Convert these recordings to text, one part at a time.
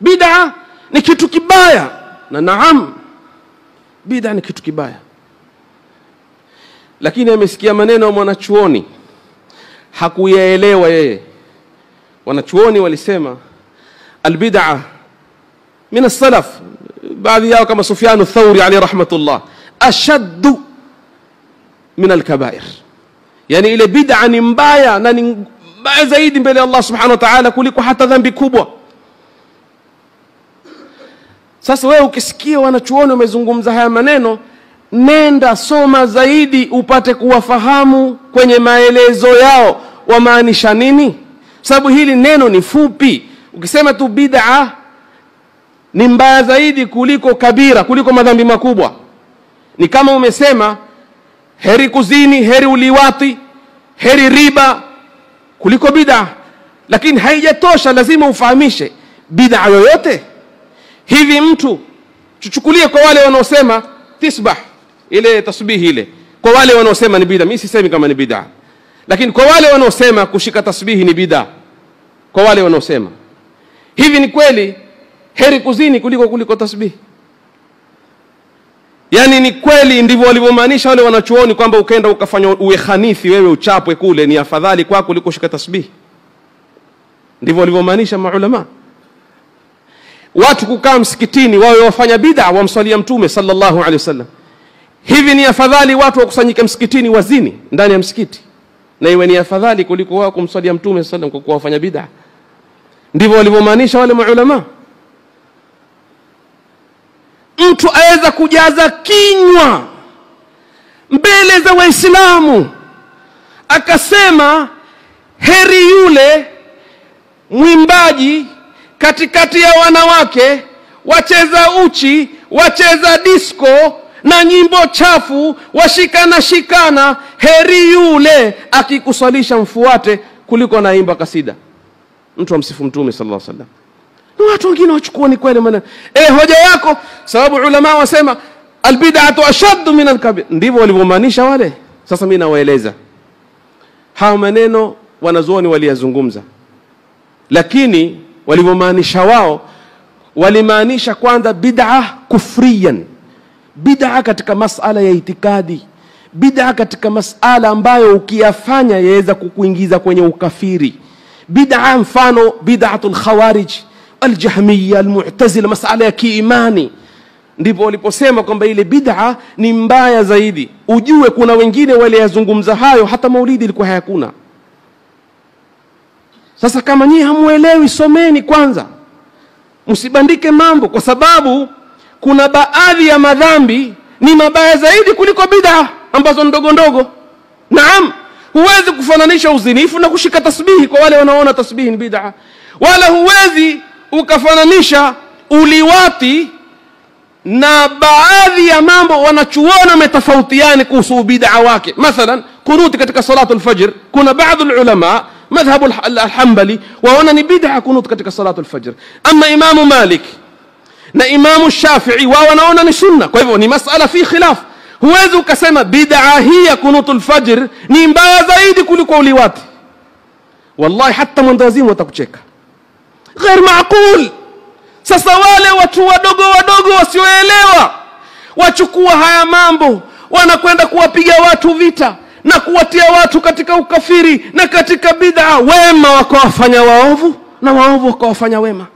bid'a ni kitu kibaya. Na naam bid'a ni kitu kibaya. Lakini amesikia maneno ya mwanachuoni. Hakuyaelewa yeye. Wanachuoni walisema albid'a min as-salaf. Baadhi yao kama Sufyan ath-Thawri alayhi rahmatullah ashaddu min al-kaba'ir. Yani ile bid'a ni mbaya na ni mbaya zaidi mbele ya Allah subhanahu wa ta'ala kuliko hata dhambi kubwa sasa wewe ukisikia wanachuoni wamezungumza haya maneno nenda soma zaidi upate kuwafahamu kwenye maelezo yao. Wamaanisha nini? Sababu hili neno ni fupi. Ukisema tu bid'a ni mbaya zaidi kuliko kabira kuliko madhambi makubwa. Ni kama umesema heri kuzini heri uliwati heri riba kuliko bid'a. Lakini haijatosha lazima ufahamishe bid'a yoyote hivi mtu tuchukulie kwa wale wanaosema tisbah ile tasbihi ile. Kwa wale wanaosema ni bid'a mimi sisemi kama ni bid'a. Lakini kwa wale wanaosema kushika tasbihi ni bid'a. Kwa wale wanaosema. Hivi ni kweli heri kuzini kuliko kuliko tasbihi? Yaani ni kweli ndivyo walivyomaanisha wale wanachuoni kwamba ukenda ukafanya uwe khanithi wewe uchapwe kule ni afadhali kwako kuliko kushika tasbihi? Ndivyo walivyomaanisha maulama watu kukaa msikitini wawe wafanya bid'a wamswalia mtume sallallahu alaihi wasallam. Hivi ni afadhali watu wakusanyike msikitini wazini ndani ya msikiti? Na iwe ni afadhali kuliko wao kumswalia mtume sallam kwa kuwafanya wafanya bid'a? Ndivyo walivyomaanisha wale maulama. Mtu aweza kujaza kinywa mbele za waislamu akasema heri yule mwimbaji katikati ya wanawake wacheza uchi wacheza disko na nyimbo chafu washikana shikana heri yule akikuswalisha mfuate kuliko naimba kasida. Mtu amsifu mtume sallallahu alaihi wasallam. Na watu wengine wachukua ni kweli maana. Eh hoja yako sababu ulama wasema albid'atu ashaddu min alkabir. Ndivyo walivyomaanisha wale. Sasa mimi nawaeleza. Hao maneno wanazuoni waliyazungumza. Lakini walivyomaanisha wao walimaanisha kwanza bid'a kufriyan. Bid'a katika masala ya itikadi. Bid'a katika masala ambayo ukiyafanya yaweza kukuingiza kwenye ukafiri. Bid'a mfano bid'atul khawarij aljahmiya almu'tazila masala ya kiimani. Ndipo waliposema kwamba ile bid'a ni mbaya zaidi. Ujue kuna wengine waliyazungumza hayo hata maulidi ilikuwa hayakuna sasa kama nyinyi hamuelewi someni kwanza. Msibandike mambo kwa sababu kuna baadhi ya madhambi ni mabaya zaidi kuliko bid'a ambazo ndogo ndogo. Naam huwezi kufananisha uzinifu na kushika tasbihi kwa wale wanaoona tasbihi ni bid'a wala huwezi ukafananisha uliwati na baadhi ya mambo wanachuona wametofautiani kuhusu bid'a wake. Mathalan kunuti katika salatu lfajr, kuna baadhi ulama madhhabu alhanbali waona ni bid'a kunut katika salatu alfajr. Ama imamu malik na imamu shafii wao wanaona ni sunna. Kwa hivyo ni masala fi khilaf. Huwezi ukasema bid'a hii ya kunutu alfajr ni mbaya zaidi kuliko uliwati. Wallahi hata mwendawazimu watakucheka ghair maqul. Sasa wale watu wadogo wadogo wasioelewa wachukua haya mambo wanakwenda kuwapiga watu vita na kuwatia watu katika ukafiri na katika bid'a. Wema wakawafanya waovu na waovu wakawafanya wema.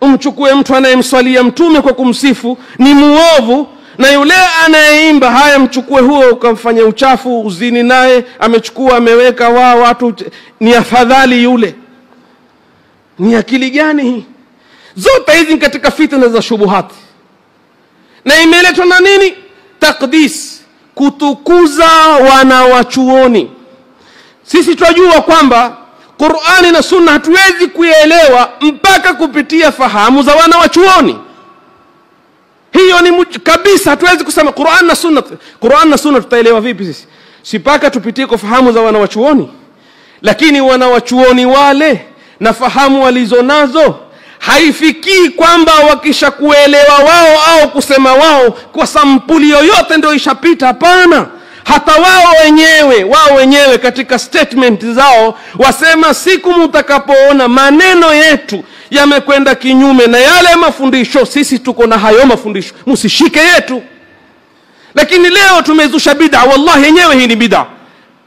Umchukue mtu anayemswalia mtume kwa kumsifu ni muovu na yule anayeimba haya mchukue huo ukamfanya uchafu uzini naye amechukua ameweka wa watu ni afadhali yule. Ni akili gani hii? Zote hizi katika fitna za shubuhati. Na imeletwa na nini? Takdis kutukuza wanawachuoni. Sisi twajua kwamba qurani na sunna hatuwezi kuielewa mpaka kupitia fahamu za wanawachuoni. Hiyo ni muj- kabisa hatuwezi kusema quran na sunna quran na sunna tutaelewa vipi sisi? Si mpaka tupitie kwa fahamu za wanawachuoni? Lakini wanawachuoni wale na fahamu walizo nazo haifikii kwamba wakishakuelewa wao au kusema wao kwa sampuli yoyote ndio ishapita hapana. Hata wao wenyewe wao wenyewe katika statement zao wasema siku mtakapoona maneno yetu yamekwenda kinyume na yale mafundisho sisi tuko na hayo mafundisho msishike yetu. Lakini leo tumezusha bid'a wallahi yenyewe hii ni bid'a.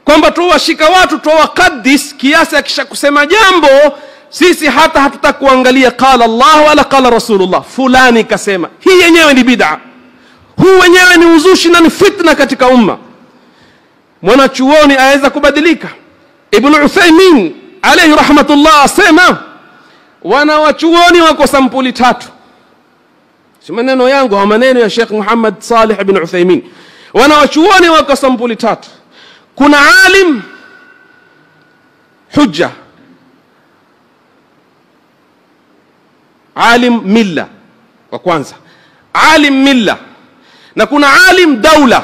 Kwamba tuwashika watu tuwakadis kiasi akisha kusema jambo sisi hata hatutakuangalia qala Allah wala qala Rasulullah. Fulani kasema hii yenyewe ni bid'a. Huu wenyewe ni uzushi na ni fitna katika umma. Mwanachuoni aweza kubadilika. Ibn Uthaymeen alayhi rahmatullah asema wanawachuoni wako sampuli tatu. Si maneno yangu au maneno ya Sheikh Muhammad Salih ibn Uthaymin. Wanawachuoni wako sampuli tatu. Kuna alim hujja alim milla wa kwanza. Alim milla. Na kuna alim daula.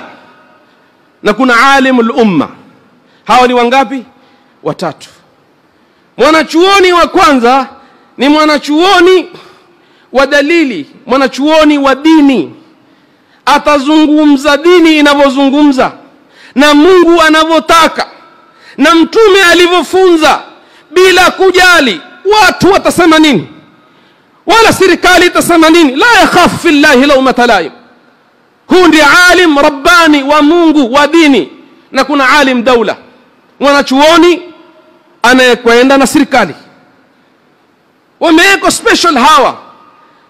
Na kuna alim umma. hawa ni wangapi? Watatu. Mwanachuoni wa kwanza ni mwanachuoni wa dalili mwanachuoni wa dini. Atazungumza dini inavyozungumza na mungu anavyotaka na mtume alivyofunza bila kujali watu watasema nini wala serikali itasema nini? La yakhafu fi llahi laim huu ndi alim rabbani wa mungu wa dini. Na kuna alim daula. Mwanachuoni anayekwenda na serikali. Wamewekwa special hawa.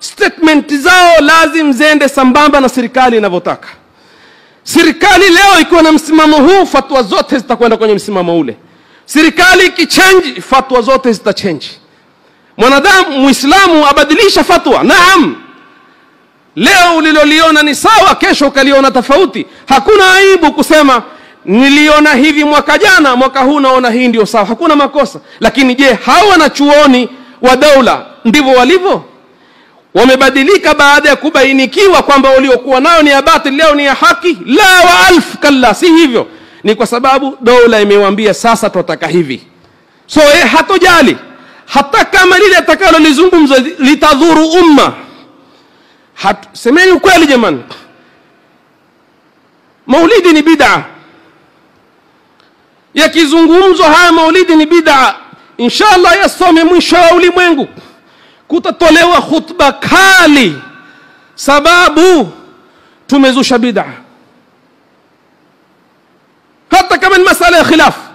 Statement zao lazim ziende sambamba na serikali inavyotaka. Serikali leo ikiwa na msimamo huu fatwa zote zitakwenda kwenye msimamo ule. Serikali ikichenji fatwa zote zitachenji mwanadamu muislamu abadilisha fatwa. Naam. Leo uliloliona ni sawa kesho ukaliona tofauti. Hakuna aibu kusema niliona hivi mwaka jana mwaka huu naona hii ndio sawa. Hakuna makosa. Lakini je hawa na chuoni wa daula ndivyo walivyo? Wamebadilika baada ya kubainikiwa kwamba waliokuwa nayo ni ya batil leo ni ya haki? La wa alf kalla si hivyo. Ni kwa sababu dola imewambia sasa twataka hivi. So eh, hatojali hata kama lile atakalolizungumza litadhuru umma. Hat, semeni ukweli jamani. Maulidi ni bid'a. Yakizungumzwa haya maulidi ni bid'a. Inshallah yasome mwisho wa ulimwengu. Kutatolewa khutba kali. Sababu tumezusha bid'a. Hata kama ni masala ya khilaf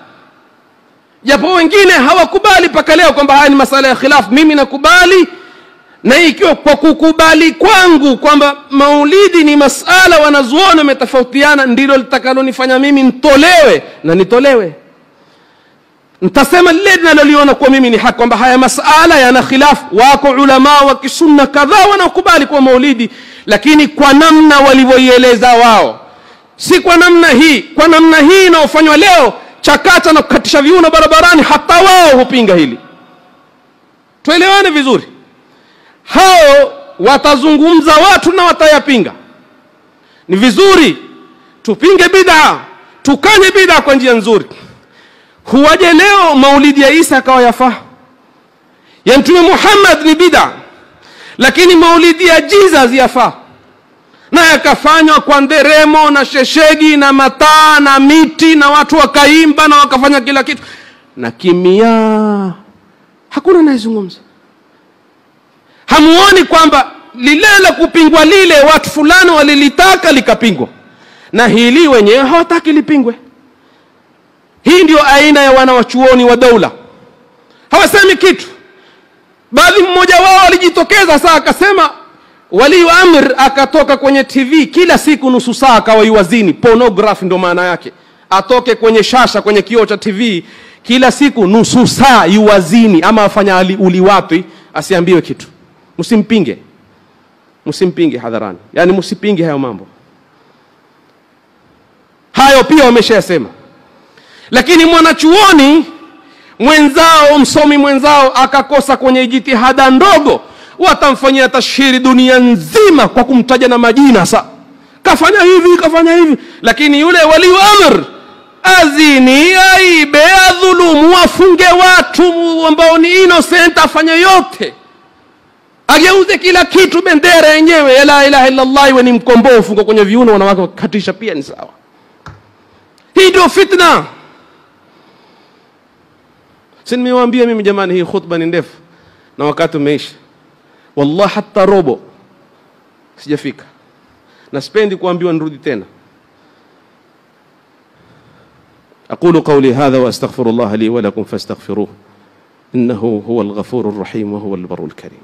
japo wengine hawakubali mpaka leo kwamba haya ni masala ya khilafu mimi nakubali. Na ikiwa kwa kukubali kwangu kwamba maulidi ni masala wanazuoni wametofautiana ndilo litakalonifanya mimi ntolewe na nitolewe. Ntasema lile linaloliona kuwa mimi ni haki kwamba haya masala yana khilafu wako ulamaa wa kisunna kadhaa wanaokubali kuwa maulidi lakini kwa namna walivyoieleza wao. Si kwa namna hii. Kwa namna hii inayofanywa leo chakata na kukatisha viuno barabarani hata wao hupinga hili. Tuelewane vizuri. Hao watazungumza watu na watayapinga. Ni vizuri tupinge bid'a tukanye bid'a kwa njia nzuri. Huwaje leo maulidi ya isa akawa yafaa ya mtume muhammad ni bid'a lakini maulidi ya jesus yafaa na yakafanywa kwa nderemo na sheshegi na mataa na miti na watu wakaimba na wakafanya kila kitu. Na kimia hakuna anayezungumza. Hamuoni kwamba lile la kupingwa lile watu fulani walilitaka likapingwa. Na hili wenyewe hawataki lipingwe. Hii ndio aina ya wana wachuoni wa daula. Hawasemi kitu. Baadhi mmoja wao alijitokeza saa akasema walii wa amr akatoka kwenye tv kila siku nusu saa akawa yuwazini pornography ndo maana yake. Atoke kwenye shasha kwenye kioo cha tv kila siku nusu saa iwazini ama afanya uliwapi asiambiwe kitu. Msimpinge msimpinge hadharani. Yaani msipinge hayo mambo. Hayo pia wameshayasema. Lakini mwanachuoni mwenzao msomi mwenzao akakosa kwenye jitihada ndogo watamfanyia tashhiri dunia nzima kwa kumtaja na majina sa. Kafanya hivi kafanya hivi. Lakini yule waliu amr azini aibe adhulumu afunge watu ambao ni innocent afanye yote. Ageuze kila kitu bendera yenyewe. La ilaha illallah iwe ni mkombofu kwa kwenye viuno wanawake wakatisha pia ni sawa. Hii ndio fitna. Si nimewaambia mimi jamani hii khutba ni ndefu na wakati umeisha wallah hata robo sijafika. Na sipendi kuambiwa nirudi tena. أقول قولي هذا وأستغفر الله لي ولكم فاستغفروه إنه هو الغفور الرحيم وهو البر الكريم